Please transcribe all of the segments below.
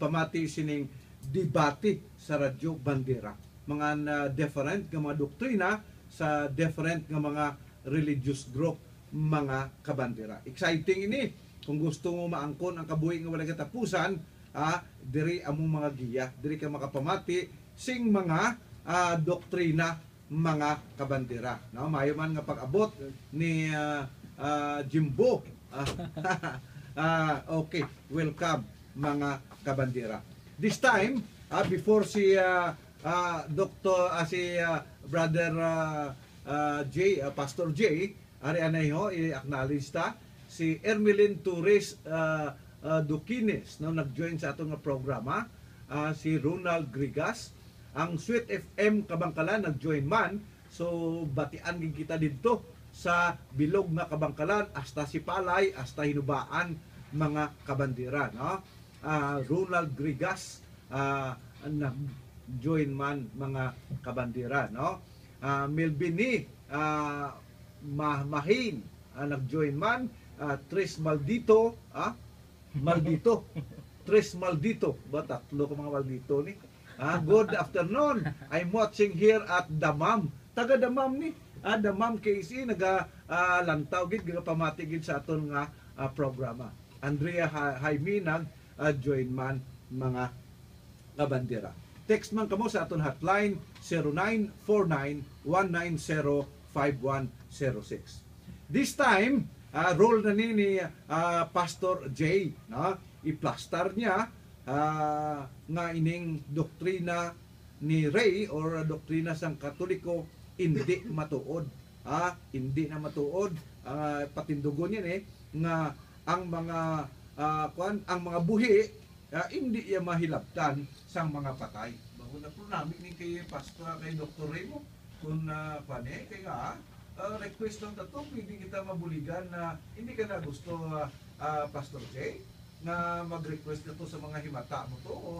pamati sining debate sa radyo bandera. Mga na different nga mga doktrina sa different nga mga religious group mga kabandera. Exciting ini. Kung gusto mo maangkon ang kabuhi nga wala katapusan ah, diri among mga giya. Diri ka makapamati sing mga ah, doktrina mga kabandera. No mayo man nga pag-abot ni ah, ah, Jimbo. Ah, ah, okay. Welcome mga kabandera this time ah, before si ah, ah, Dr. ah, si ah, brother ah, ah, J ah, Pastor J ari anay ho i-acknowledge ta si Ermeline Torres uh, uh, Duquines no nag-join sa atong programa Ah, si Ronald Grigas. Ang Sweet FM Kabangkalan nag-join man. So batian kita didto sa bilog nga Kabangkalan hasta si Palay hasta hinubaan mga kabandera no Ah, Ronald Grigas ah, nag-join man mga kabandera no? Melvini ah, Ma- Mahin ah, nag-join man. Ah, Tres Maldito ah Maldito. Tres Maldito ba? Tatlo ko mga Maldito ni. Ah, good afternoon. I'm watching here at Damam. Taga Damam ni. Ah, Damam KC naga ah, lantaw gid gina pamati gid sa aton nga ah, programa. Andrea Ha- Jaime nag ah, join man mga kabandera. Text man kamo sa aton hotline 0949-190-5106 this time ah, roll na ni ah, Pastor J no? Iplastar niya ah, nga ining doktrina ni Ray or doktrina sang Katoliko hindi matuod. Ah hindi na matuod. Ah, patindugon yan eh nga ang mga ah, kuan ang mga buhi ah, hindi iya mahilabtan sang mga patay bago na po namin ni kay pastor kay Dr. Ray mo kung uh, kuan eh kay nga ah, request lang tato hindi kita mabuligan na hindi ka na gusto ah, ah, Pastor J na mag-request na to sa mga himata mo to o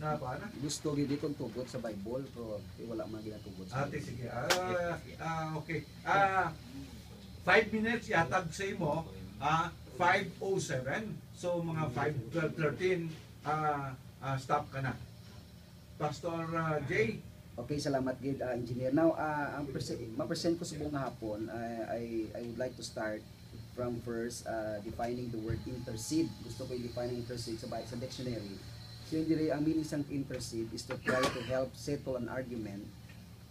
na ba na? Gusto gid kong tugot sa Bible pero di wala man ginatugot sa Ate, sige. Ah, ah, okay. Ah, 5 minutes yatag sa imo. Ah, 5.07. So, mga 5, 12, 13, ah, ah, stop ka na. Pastor ah, Jay, Okay, salamat gid uh, engineer. Now, uh, ang prese- ma-present ko sa buong hapon, I, I I would like to start from first uh, defining the word intercede. Gusto ko i-define intercede sa sa dictionary. So dire ang meaning ng intercede is to try to help settle an argument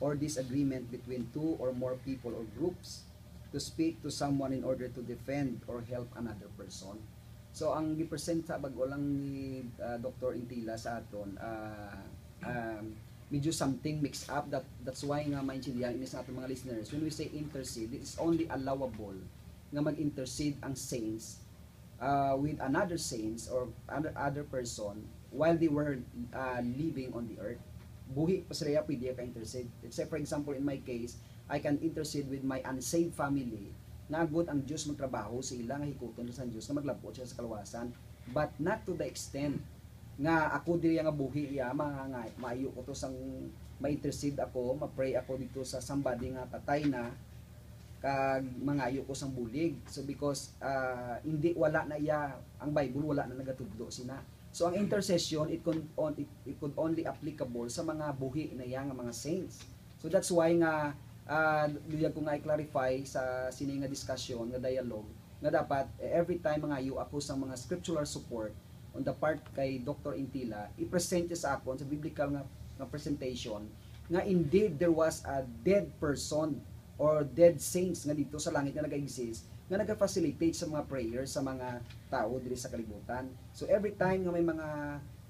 or disagreement between two or more people or groups to speak to someone in order to defend or help another person. So ang gi-present sa bago lang ni uh, Dr. Intila sa aton uh, um, medyo something mixed up that that's why nga maintindihan ini sa ating mga listeners when we say intercede it is only allowable nga mag-intercede ang saints uh, with another saints or other other person while they were uh, living on the earth buhi pa sila pwede ka intercede except for example in my case I can intercede with my unsaved family agud ang Dios magtrabaho sa ilang hikuton sa Dios nga maglabot siya sa kalawasan but not to the extent nga ako diri nga buhi ya mga nga maayo ko to sang ma-intercede ako, ma-pray ako dito sa somebody nga patay na kag mangayo ko sang bulig. So because uh, hindi wala na iya ang Bible wala na nagatudlo sina. So ang intercession it could on it, it could only applicable sa mga buhi na iya nga mga saints. So that's why nga uh, diyan ko nga i-clarify sa sini nga discussion nga dialogue nga dapat eh, every time mangayo ako sa mga scriptural support on the part kay Dr. Intila, i-present sa akon sa biblical nga, nga presentation nga indeed there was a dead person or dead saints nga dito sa langit nga nag-exist nga nag-facilitate sa mga prayers sa mga tao diri sa kalibutan. So every time nga may mga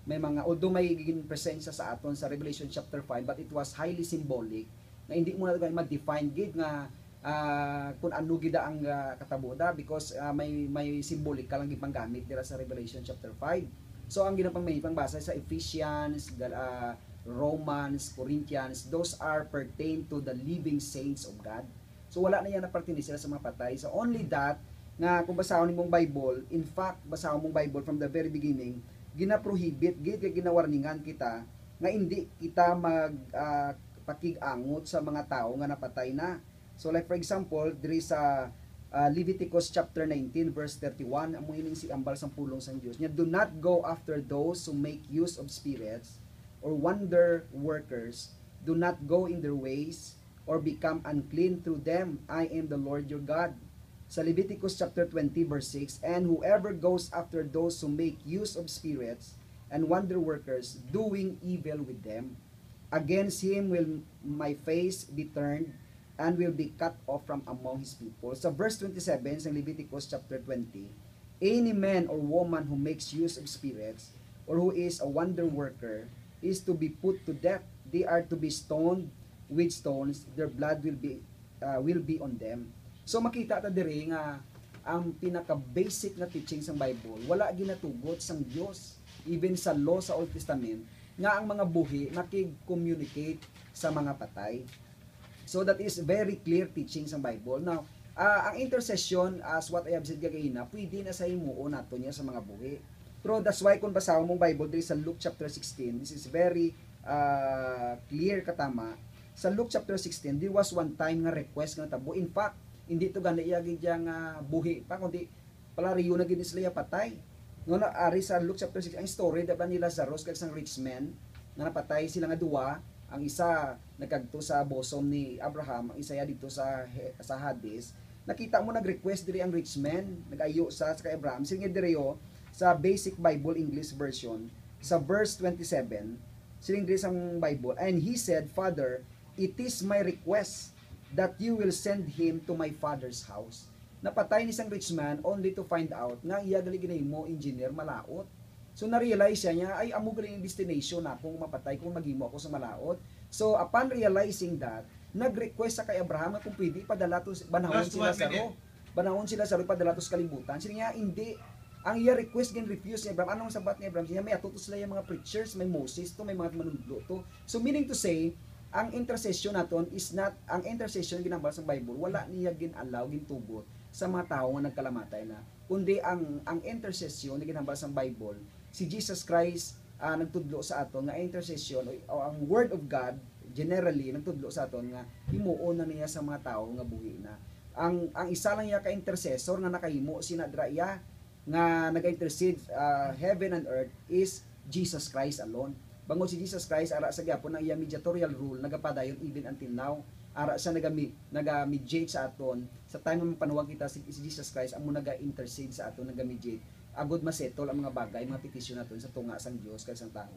may mga although may giging presensya sa aton sa Revelation chapter 5 but it was highly symbolic nga hindi mo na ma-define gid nga ah, kung ano gid ang uh, katabuda because ah, may may symbolic ka lang gipanggamit dira sa Revelation chapter 5. So ang ginapang may pangbasa sa Ephesians, ah, Romans, Corinthians, those are pertain to the living saints of God. So wala na yan na pertain sila sa mga patay. So only that nga kung basahon nimong Bible, in fact, basahon mong Bible from the very beginning, gina-prohibit, gid ginawarningan kita nga hindi kita mag ah, pakig-angot sa mga tao nga napatay na. So like for example, diri sa uh, Leviticus chapter 19 verse 31 amo ining si ambal sang pulong sang Dios nya do not go after those who make use of spirits or wonder workers. Do not go in their ways or become unclean through them. I am the Lord your God. Sa Leviticus chapter 20 verse 6 and whoever goes after those who make use of spirits and wonder workers doing evil with them against him will my face be turned and will be cut off from among his people. Sa verse 27 sa Leviticus chapter 20, any man or woman who makes use of spirits or who is a wonder worker is to be put to death. They are to be stoned with stones. Their blood will be uh, will be on them. So makita ta diri nga ang pinaka basic na teaching sa Bible wala ginatugot sang Dios even sa law sa Old Testament nga ang mga buhi nakig-communicate sa mga patay. So that is very clear teaching sa Bible. Now, ah, ang intercession as what I have said kagahina, pwede na sa himuo nato niya sa mga buhi. Pero that's why kung basaho mong Bible diri sa Luke chapter 16, this is very ah, clear katama. Sa Luke chapter 16, there was one time nga request nga tabo. In fact, hindi to gani iya gid nga buhi pa kundi palariyo na gid sila patay. Nga na ari sa Luke chapter 6 ang story dapat ni Lazarus kag sang rich man nga napatay sila nga duwa ang isa nagkagto sa bosom ni Abraham ang isa ya dito sa sa Hades. Nakita mo nag-request diri ang rich man nagayo sa sa kay Abraham. Sige diri yo sa basic Bible English version sa verse 27 siling diri sang Bible and he said father it is my request that you will send him to my father's house napatay ni sang rich man only to find out nga iya gali ginahimo engineer malaot So na-realize siya niya, ay amo gali yung destination na kung mapatay kung magimo ako sa malaot. So upon realizing that, nag-request sa kay Abraham nga kung pwede padala to banahon Last sila sa ro. Banahon sila sa ro padala to sa kalibutan. Siya niya hindi ang iya request gan refuse ni Abraham. Anong sabat ni Abraham? Siya may atuto sila yung mga preachers, may Moses to, may mga manunodlo to. So meaning to say, ang intercession naton is not ang intercession ginambal sa Bible wala niya ginalaw gintugot sa mga tao nga nagkalamatay na kundi ang ang intercession na ginambal sa Bible si Jesus Christ ah, nagtudlo sa aton nga intercession o, o ang word of God generally nagtudlo sa aton nga himuon na niya sa mga tao nga buhi na. Ang ang isa lang niya ka intercessor nga nakahimo sinadra iya nga naga-intercede ah, heaven and earth is Jesus Christ alone. Bangod si Jesus Christ ara sa gyapon ang iya mediatorial rule nagapadayon even until now ara siya nagami naga-mediate sa aton. Sa time ng panuwag kita si, si Jesus Christ ang mo naga-intercede sa aton naga-mediate agud masettle ang mga bagay mga petisyon naton sa tunga sang Dios kag sang tao.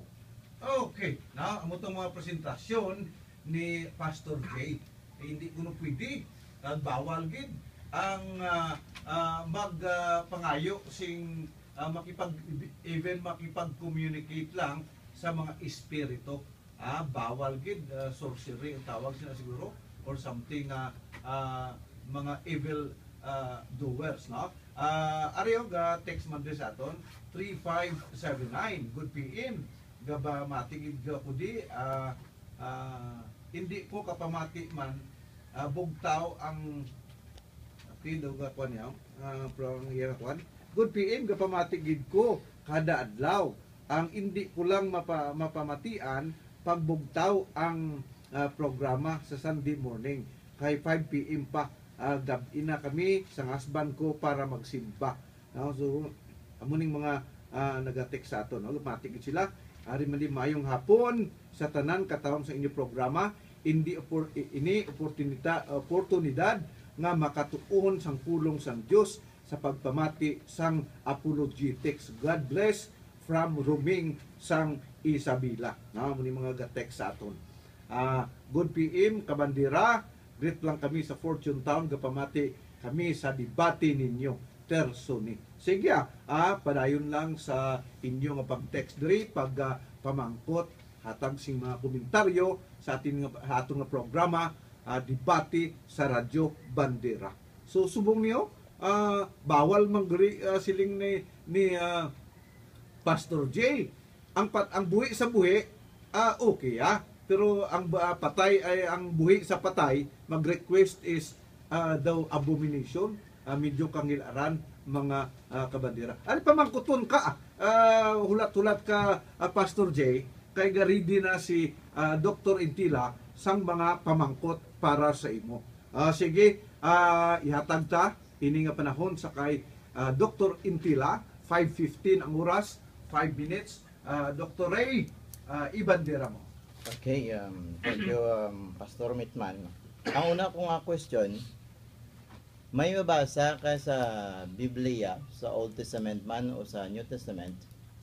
Okay, na amo tong mga presentasyon ni Pastor Jay. Eh, hindi kuno pwede. At bawal gid. Ang ah, ah, magpangayo sing ah, makipag even makipag-communicate lang sa mga espiritu. Ah, bawal gid. Ah, sorcery ang tawag sila siguro or something na ah, mga evil ah, doers, no? Ah, ariyo ga text man sa aton 3579 good PM gaba matigid ga ko di? Ah, ah, hindi ko kapamati man ah, bugtaw ang pindo ga kwan yaw pro ang iya kwan good PM ga pamatigid ko kada adlaw. Ang hindi ko lang mapa, mapamatian pagbugtaw ang ah, programa sa Sunday morning. Kay 5 PM pa uh, gabi na kami sa husband ko para magsimba. No? so amuning mga uh, nagatext sa ato no? Lumatig sila. Ari man mayong hapon sa tanan katawang sa inyo programa. Hindi opor, ini oportunidad oportunidad nga makatuon sang pulong sang Dios sa pagpamati sang apologetics. God bless from Ruming sang Isabela. No muni mga gatext sa aton Ah, good PM kabandira. Greet lang kami sa Fortune Town. Gapamati kami sa debate ninyo tersoni sige ah, ah padayon lang sa inyo nga pag-text diri pag ah, pamangkot hatag sing mga komentaryo sa atin nga aton nga programa ah, debate sa radyo Bandera. So subong niyo ah, bawal man guri ah, siling ni ni ah, Pastor J ang pat ang buhi sa buhi ah okay ah pero ang ba- patay ay ang buhi sa patay mag-request is ah, daw abomination ah, medyo kangilaran mga ah, kabandera ano pamangkuton ka ah, hulat-hulat ka ah, Pastor J kay garidi na si ah, Dr. Intila sang mga pamangkot para sa imo Ah, sige ah, ihatag ta ini nga panahon sa kay ah, Dr. Intila 5:15 ang oras 5 minutes Ah, Dr. Ray uh, ibandera mo Okay, um, thank you, um, Pastor Mitman. Ang una kong nga question, may mabasa ka sa Biblia, sa Old Testament man o sa New Testament,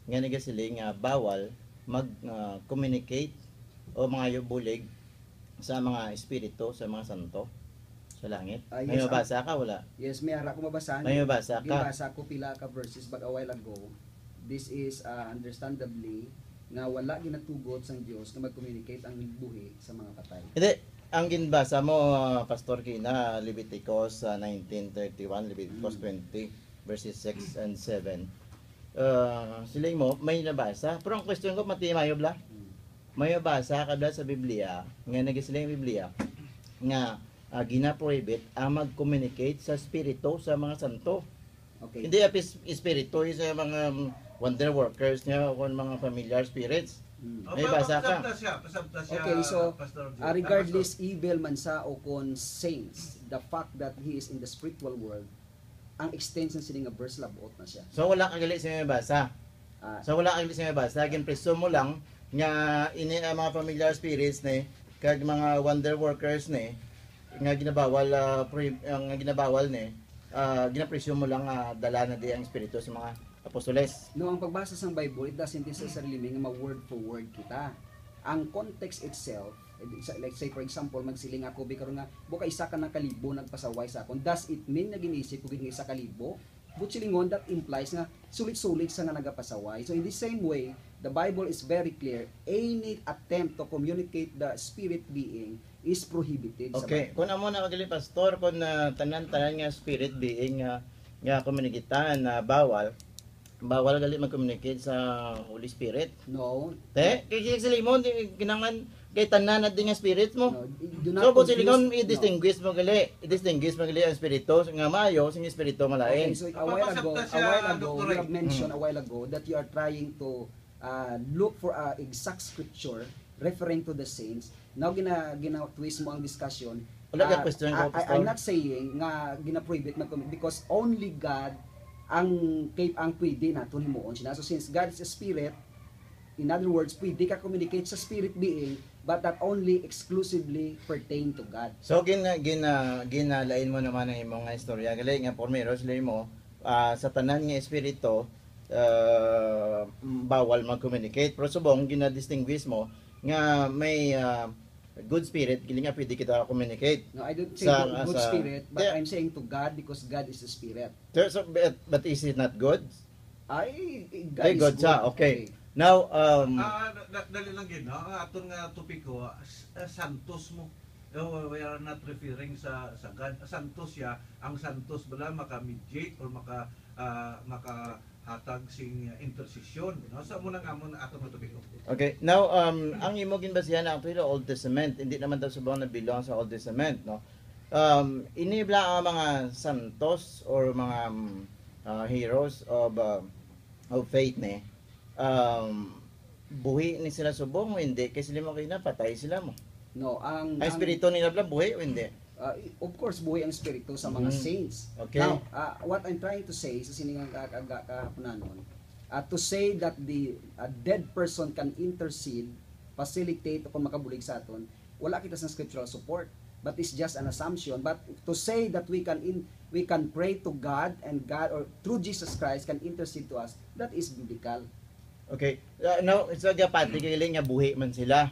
nga nagasiling nga bawal mag-communicate o mga yubulig sa mga espiritu, sa mga santo, sa langit. Ah, may yes, mabasa ka, wala? Yes, may ara ko mabasahan. May mabasa ka. Gibasa ko pila ka verses but a while ago. This is uh, understandably nga wala ginatugod sang Dios nga mag-communicate ang buhi sa mga patay. Hindi, ang ginbasa mo, uh, Pastor Kina, Leviticus uh, 19.31, Leviticus 20, verses 6 and 7. Uh, siling mo, may nabasa. Pero ang question ko, mati mayo bla? May nabasa ka bla sa Biblia, nga nagisiling Biblia, nga uh, gina-prohibit ang mag-communicate sa spirito sa mga santo. Okay. Hindi apis espiritu sa mga um, wonder workers niya o mga familiar spirits. Mm. May basa ka. pasabta siya pasabta siya Okay, so. Uh, regardless evil man sa o kon saints, the fact that he is in the spiritual world, ang extension sila nga verse labot na siya. So wala kang gali sa may basa. Ah, So wala kang sa may basa. Gin presume mo lang nga ini ang mga familiar spirits ni kag mga wonder workers ni nga ginabawal ah, pre, ang ginabawal ni uh, ginapresume mo lang nga dala na di ang espiritu sa mga apostoles. No, ang pagbasa sa Bible, it doesn't necessarily mean nga ma-word for word kita. Ang context itself, eh, like say for example, magsiling ako, bi karon nga, buka isa ka ng kalibo nagpasaway sa akon. Does it mean na ginisip ko isa kalibo? But silingon, that implies nga sulit-sulit sa nga nagapasaway. So in the same way, the Bible is very clear, any attempt to communicate the spirit being is prohibited Okay, kung amo na kagali pastor kung na tanan-tanan nga spirit being nga nga komunikitan na bawal bawal gali mag-communicate sa Holy Spirit. No, Te, kay mo di- kinangan kay tanan na din nga spirit mo. no, do not So, kung confuse- silikon, no. i-distinguish mo gali, i-distinguish mo gali ang spirito, nga mayo, sing espiritu Okay, malain. so a while ago, a while ago, Dr. you have mentioned Mm. a while ago that you are trying to uh, look for a exact scripture referring to the saints. Now gina gina twist mo ang discussion. Wala ka Uh, question I, ko, I- Pastor. I'm not saying nga gina-prohibit mag because only God ang kay ang pwede nato himuon siya. So since God is a spirit, in other words, pwede ka communicate sa spirit being but that only exclusively pertain to God. So gina gina ginalain mo naman ang imong nga istorya gali nga pormero sila mo ah, sa tanan nga espiritu ah, bawal mag-communicate pero subong gina-distinguish mo nga may ah, good spirit gili nga pwede kita communicate. No, I don't say Sa- good, good sa- spirit, but Yeah. I'm saying to God because God is a spirit. So, so, but, but is it not good? Ay, God Ay, is good siya, okay. Now um Ah, da- dali lang gid no. Ang aton nga topiko s- ah, santos mo. Oh, we are not referring sa sa God. Santos ya, ang santos bala maka-mediate or maka ah, maka hatag sing intercession no sa mo nang amon aton nga topiko. Okay, now um ang imo ginbasihan actually Old Testament, hindi naman daw subong na belong sa Old Testament, no. Um inibla ang mga santos or mga um, uh, heroes of uh, of faith ni. Um buhi ni sila subong o hindi kasi sila mo patay sila mo. No, ang, Ang espiritu nila bla buhi o hindi? Ah, of course, buhay ang espiritu sa mga Mhm. saints. Okay. Now, ah, what I'm trying to say, sa siningang kahaponanon, uh, to say that the a dead person can intercede, facilitate, o makabulig sa aton, wala kita sa scriptural support. But it's just an assumption. But to say that we can in we can pray to God and God or through Jesus Christ can intercede to us, that is biblical. Okay. Uh, no, sa gapati kailing nga buhi man sila.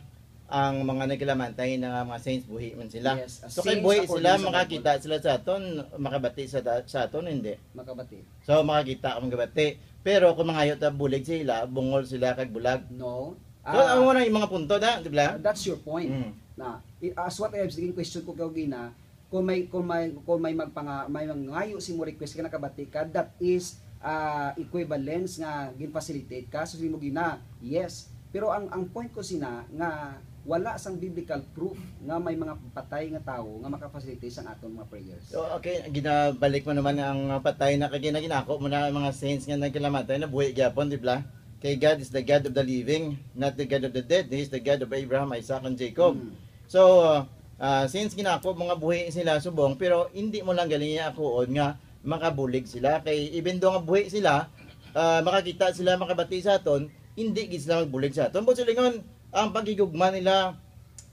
Ang mga nagkilamantay na mga saints buhi man sila. Yes, as So kay saints buhi according sila sa makakita sila sa aton, makabati sa sa aton hindi. Makabati. So makakita ang gabati. Pero kung mga ta bulig sila, bungol sila kag bulag. No. So Ah, ang una yung mga punto da, di ba? that's your point. Mm. na i- as what I have sige question ko kay gina kung may kung may kung may magpanga may mangayo si mo request ka nakabati ka that is uh, equivalence nga gin-facilitate ka so mo gina yes pero ang ang point ko sina nga wala sang biblical proof nga may mga patay nga tawo nga maka-facilitate sang aton mga prayers So okay, ginabalik mo naman ang patay na kay ginaginako mo na ang mga saints nga nagkilamatay na buhi gyapon, di ba? Kay God is the God of the living, not the God of the dead. He is the God of Abraham, Isaac, and Jacob. Mm. So, uh, since ginako mga buhi sila subong, pero hindi mo lang galing akuon nga makabulig sila kay even do nga buhi sila ah, makakita sila makabati sa aton hindi gid sila magbulig sa aton but silingon ang pagigugma nila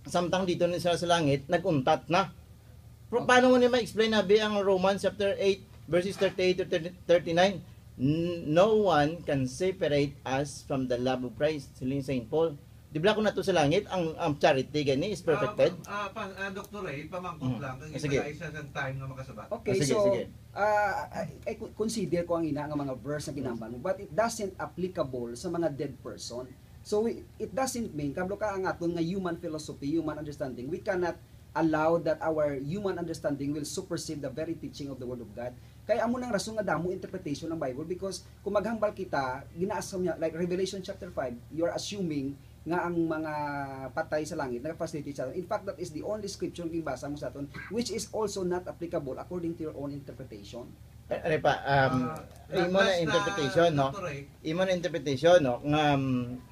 samtang dito na sila sa langit naguntat na Pero paano mo ni ma-explain na ang Romans chapter 8 verses 38 to 30 39 N- no one can separate us from the love of Christ siling Saint Paul di ba kung nato sa langit ang ang charity gani is perfected Ah, ah, pa, ah, Dr. Ray, pamangkot Mm. lang. Kung Ah, sige. isa sa time nga makasabat. Okay, Ah, sige, so sige. ah, I, I consider ko ang ina nga mga verse na ginambang mo, but it doesn't applicable sa mga dead person. So we, it doesn't mean kablo ka ang aton nga human philosophy, human understanding, we cannot allow that our human understanding will supersede the very teaching of the word of God. Kaya amo nang rason nga damo interpretation ng Bible because kung maghambal kita, ginaasam niya like Revelation chapter 5, you're assuming nga ang mga patay sa langit nagfacilitate sa aton. In fact, that is the only scripture nga basa mo sa aton which is also not applicable according to your own interpretation. Ano pa um Ah, imo na interpretation no? imo na interpretation no? Nga um,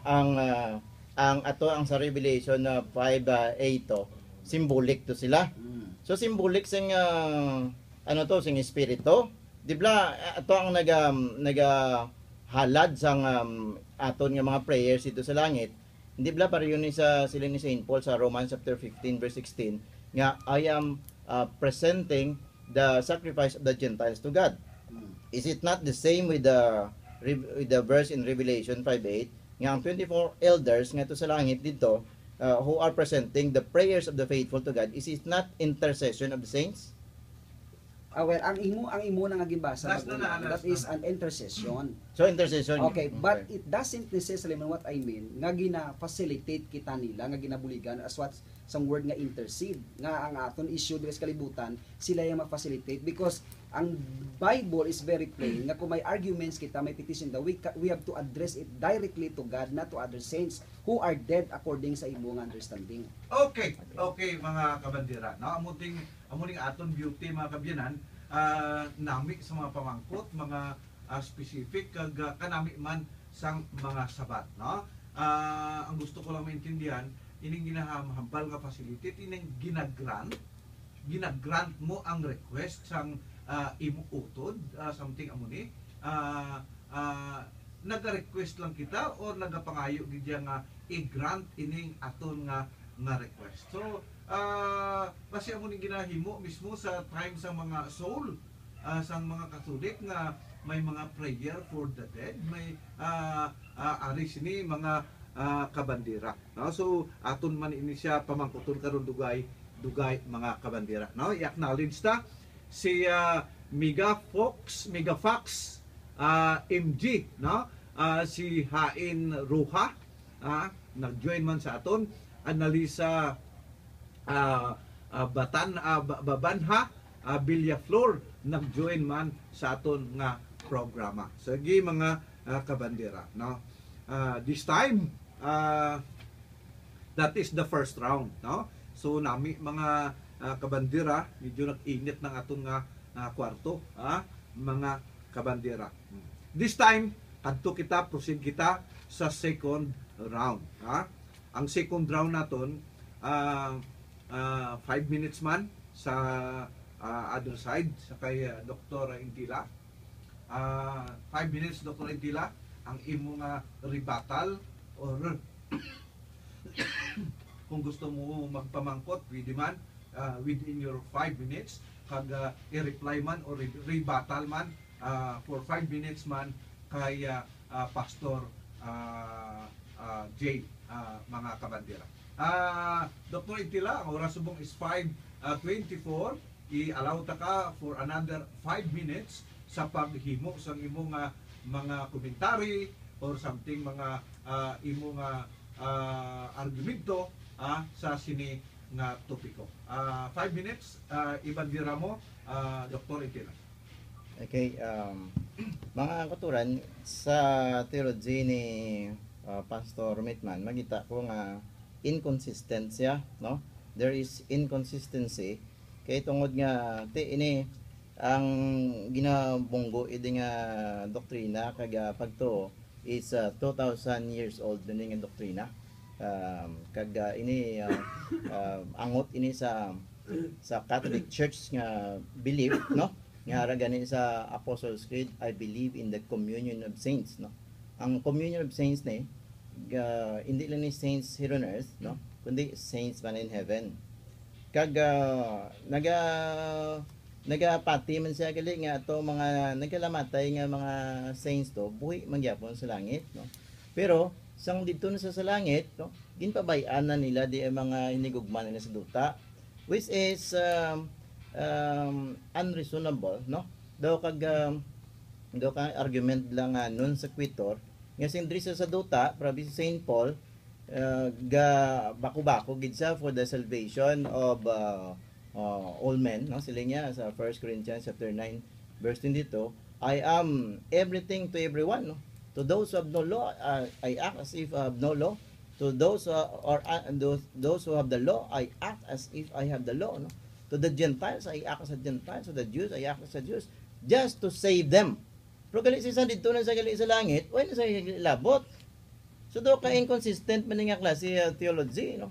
ang ah, ang ato ang sa Revelation na 5 uh, 8 to symbolic to sila. So symbolic sing uh, ano to sing espiritu. Di ba ato ang naga naga halad sang um, aton nga mga prayers dito sa langit. Hindi ba pareho ni sa sila ni Saint Paul sa Romans chapter 15 verse 16 nga I am uh, presenting the sacrifice of the Gentiles to God. Is it not the same with the with the verse in Revelation 5:8 nga ang 24 elders nga to sa langit dito uh, who are presenting the prayers of the faithful to God is it not intercession of the saints? Ah, well, ang imo ang imo na nga gibasa na na, that is an intercession. So intercession. Okay, but it doesn't necessarily mean what I mean nga gina-facilitate kita nila nga ginabuligan as what sang word nga intercede nga ang aton issue diri kalibutan sila yung ma-facilitate because ang Bible is very plain nga kung may arguments kita may petition daw we, we have to address it directly to God not to other saints who are dead according sa imo nga understanding. Okay, okay mga kabandira. No, amuting amuning aton beauty mga kabyanan, ah, nami sa mga pamangkot, mga ah, specific kag ah, kanami man sang mga sabat, no? Ah, ang gusto ko lang maintindihan, ining ginahambal nga facility, ining ginagrant, ginagrant mo ang request sang ah, imo utod, ah, something amuni. Ah, ah, naga-request lang kita or nagapangayo gid nga i-grant ining aton nga nga request. So, ah basi amo ning ginahimo mismo sa time sa mga soul ah, sang mga katolik nga may mga prayer for the dead, may ah ah, ari sini mga ah, kabandera. No? So, aton man ini siya pamangkuton karon dugay dugay mga kabandera. No? I-acknowledge ta si ah, Mega Fox, Mega Fox ah, MG, no? Ah, si Hain Ruha, ah, nag-join man sa aton. Analisa ah, ah, Batan Ba- Babanha ah, Villaflor nag-join man sa aton nga programa. So gi mga ah, kabandera, no? Ah, this time ah, that is the first round, no? So nami mga ah, kabandera medyo nag-init ng aton nga ah, kwarto, ah, mga kabandera. This time kadto kita proceed kita sa second round, ha? Ang second round naton ah 5 minutes man sa ah, other side sa kay ah, Dr. Intila. 5 minutes Dr. Intila ang imo nga rebuttal or kung gusto mo magpamangkot pwede man ah, within your 5 minutes kag ah, i-reply man or re- rebuttal man ah, for 5 minutes man kay ah, ah, Pastor ah, ah, J ah, mga kabandera. Ah, Dr. Intila, ang oras subong is 5:24. I-allow ta ka for another 5 minutes sa paghimo sa imong nga mga komentary or something mga ah, imo nga ah, argumento ah, sa sini nga topiko. 5 minutes ah, ibandira mo ah, Dr. Intila. Okay, um, mga katuran, sa theology ni uh, Pastor Mitman, magita ko nga inconsistent siya, no? There is inconsistency kay tungod nga ti ini ang ginabunggo idi nga doktrina kaga pagto is uh, 2000 years old din nga doktrina. Um, kaga ini uh, uh, angot ini sa sa Catholic Church nga belief, no? nga ara gani sa Apostles' Creed, I believe in the communion of saints, no. Ang communion of saints ni ga, hindi lang ni saints here on earth, no, kundi saints man in heaven. Kag ah, naga nagapati man siya gali nga ato mga nagkalamatay nga mga saints to buhi mangyapon sa langit no pero sang dito na sa, sa langit no ginpabayaan na nila di mga hinigugma nila sa duta which is um, um, unreasonable no daw kag um, daw kag argument lang nga nun sa kwitor nga sing diri sa duta of St. Paul uh, ga bako-bako gid sa for the salvation of uh, uh, all men no? Sila niya sa 1 Corinthians chapter 9 verse 22 I am everything to everyone no? To those who have no law uh, I act as if I have no law. To those who are, uh, those, those who have the law I act as if I have the law no? To the Gentiles I act as a Gentile. To the Jews I act as a Jews just to save them. Pero gali siya dito na sa gali sa langit why na sa labot? So do ka inconsistent man nga klase uh, theology no?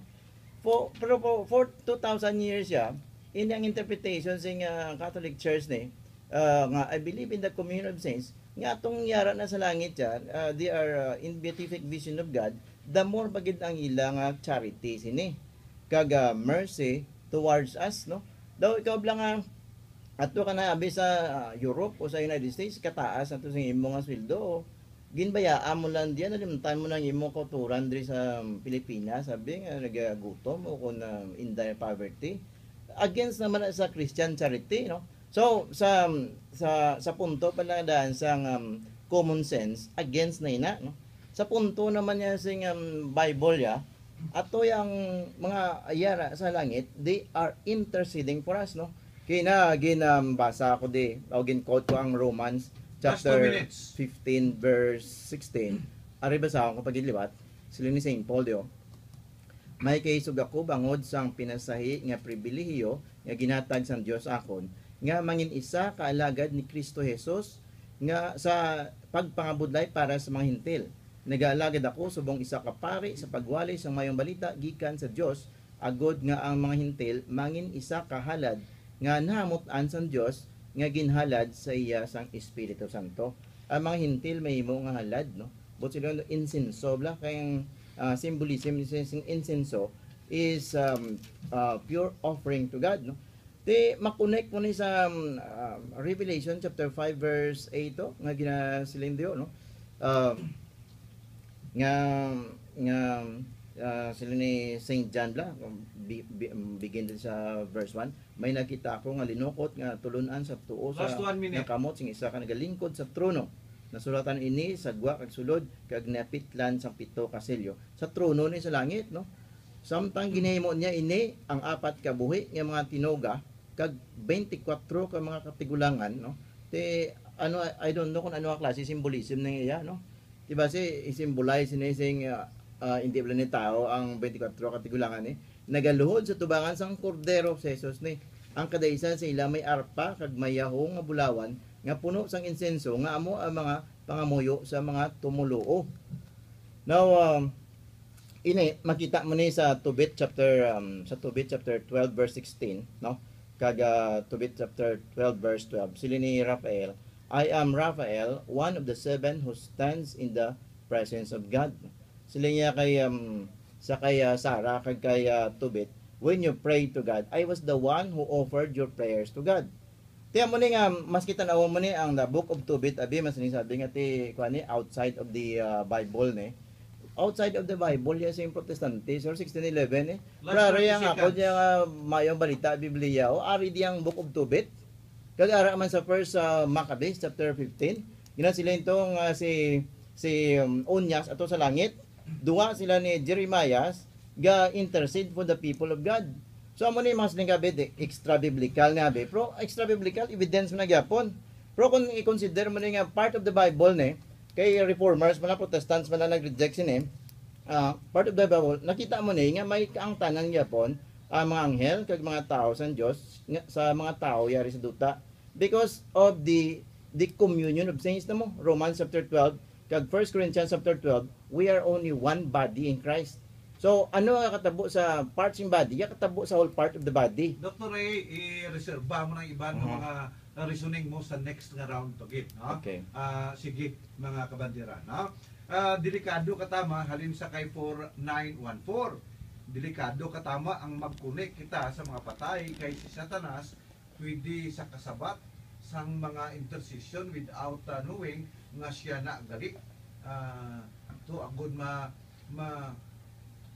For pero for, for 2000 years ya in ang interpretation sa uh, Catholic Church ni uh, nga I believe in the communion of saints nga atong yara na sa langit yan uh, they are uh, in beatific vision of God the more bagid ang ilang uh, charity sini. Kag uh, mercy towards us no? Daw ikaw lang nga ato ka na abi sa uh, Europe o sa United States kataas ato sa imo nga sweldo ginbayaan mo lang diyan nalimtan mo nang imo kauturan diri sa um, Pilipinas sabi nga nagagutom o kung uh, in dire poverty against naman na sa Christian charity no? So sa sa sa punto pa na daan sa um, common sense against na ina no? Sa punto naman niya sing um, Bible ya ato yung mga ayara sa langit they are interceding for us no? Kina ginambasa ko di o gin-quote ko ang Romans chapter minutes. 15 verse 16 ari basa ko kapag iliwat sila ni Saint Paul dio may kaisog ako bangod sang pinasahi nga pribilehiyo nga ginatag sang Dios akon nga mangin isa kaalagad ni Kristo Jesus nga sa pagpangabudlay para sa mga hintil. Nagaalagad ako subong isa ka pari sa pagwali sa mayong balita gikan sa Dios agod nga ang mga hintil mangin isa ka halad nga nahamutan sang Dios nga ginhalad sa iya sang Espiritu Santo. Ang mga hintil may imo nga halad no? But sila insinso bla kay uh, symbolism incenso is um, uh, pure offering to God no Di makonect mo ni sa um, uh, Revelation chapter 5 verse 8 to nga ginasilindio no. Uh, nga nga uh, sila ni Saint John bla um, bi, bi, begin din sa verse 1 may nakita ako nga linukot nga tulunan sa tuo sa Last one minute. nga kamot sing isa ka nagalingkod sa trono nasulatan ini sa gwa kag sulod kag napitlan sa pito ka selyo. Sa trono ni sa langit no? Samtang ginahimo niya ini ang apat ka buhi nga mga tinoga kag 24 ka mga katigulangan no? Te ano I don't know kung ano ang klase symbolism ng iya no? Di ba si i-symbolize ni sing uh, uh, hindi ni tao ang 24 katigulangan ni nagaluhod sa tubangan sang kordero sa Jesus ni. Ang kadaisan sa ila may arpa kag mayahong nga bulawan nga puno sang insenso nga amo ang mga pangamuyo sa mga tumuluo. Now um, ini makita mo ni sa Tobit chapter um, sa Tobit chapter 12 verse 16 no? Kaga Tobit chapter 12 verse 12 sila ni Raphael I am Raphael one of the seven who stands in the presence of God. Sila niya kay um, sa kay uh, Sarah kag kay uh, Tobit when you pray to God I was the one who offered your prayers to God Tiyan mo ni nga mas kita na mo ni ang the book of Tobit abi mas ni sabi nga ti kuan ni outside of the uh, Bible ni. Outside of the Bible ya sing protestante. So 1611 eh 30 yang ako niya nga mayong balita Biblia o ari diyang book of Tobit kagara man sa first uh, Maccabees chapter 15 gina sila itong uh, si si um, Onyas ato sa langit. Duwa sila ni Jeremiah ga intercede for the people of God so amo ni mas nga bed extra biblical nga be. Pero extra biblical evidence mo na gyapon. Pero kung i-consider mo nga part of the Bible ni kay reformers man protestants man na nag-reject sini ah, part of the Bible nakita mo ni nga may kaangtanan gyapon ang mga anghel kag mga tao sa Dios nga, sa mga tao yari sa duta. Because of the the communion of saints na mo Romans chapter 12 kag 1 Corinthians chapter 12 we are only one body in Christ so ano ang katabo sa parts in body ya katabo sa whole part of the body Dr. Ray, i-reserva mo ng iba ng Mhm. mga uh, reasoning mo sa next nga round to gid no Okay. Ah, sige mga kabandera no Ah, delikado katama halin sa kay 4914 delikado katama ang magkunik kita sa mga patay kay si Satanas pwede sa kasabat sang mga intercession without uh, knowing nga siya na gali Ah, to agud ma ma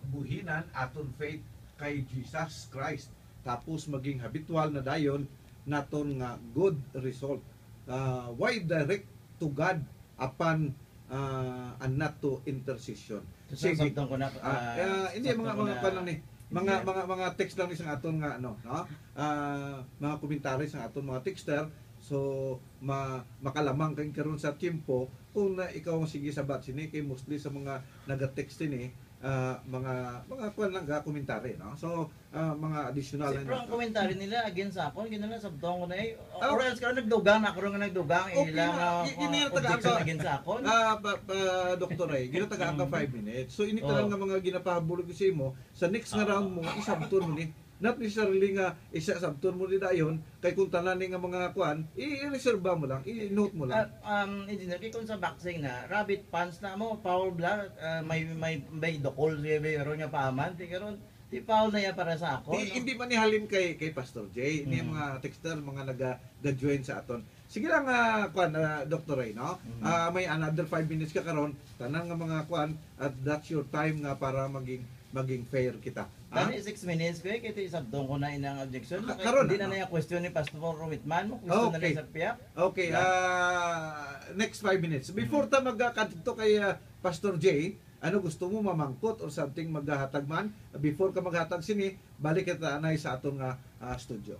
buhinan aton faith kay Jesus Christ. Tapos maging habitual na dayon naton nga good result. Uh, why direct to God upon uh, and not to intercession Sige. sige ko na. Ah, ah, hindi mga mga pa ni mga mga mga text lang ni sa aton nga ano no? Ah, mga komentaryo sa aton mga texter. So ma makalamang kay karon sa tiempo kung na ikaw ang sige sabat sini kay mostly sa mga naga-text ni ah, mga mga kuan lang ga komentaryo no so ah, mga additional Si na Pro, ang komentaryo nila against sa ako, gina na sabtong ko na eh. Ah, Or else karon nagdugang ako ron nga nagdugang Okay ilang na. uh, Y- yun yung taga- objection against sa ako. Ah, pa, Dr. Ray, ginataga ka Mm. 5 minutes. So, ini Oh. lang nga mga ginapahabulog ko sa imo, sa next nga Ah. round mo, isabton mo ni. Not necessarily nga isa sabton mo ni dayon, kay kung tanan ni nga mga kuan, i-reserve mo lang, i-note mo lang. At um, engineer, kay kung sa boxing na, rabbit pants na mo, foul blood, ah, may may may dokol siya, may ron nga paaman, di karon di foul na yan para sa ako. Di, no? hindi man nihalin kay kay Pastor J, ini Mm. mga texter mga naga-join sa aton. Sige lang nga kuan ah, Dr. Ray, no? Mm. Ah, may another 5 minutes ka karon, tanan nga mga kuan at that's your time nga para maging maging fair kita. Tani 6 minutes ko kaya sabtong ko na inang objection. Ka- karon Hindi na, na yung question ni Pastor Whitman mo, question na Okay. lang sa piyak. Okay, Yeah. ah next 5 minutes. Before ta magkakadto kay ah, Pastor J, ano gusto mo mamangkot or something maghahatag man before ka maghatag sini, balik kita anay sa aton nga ah, studio.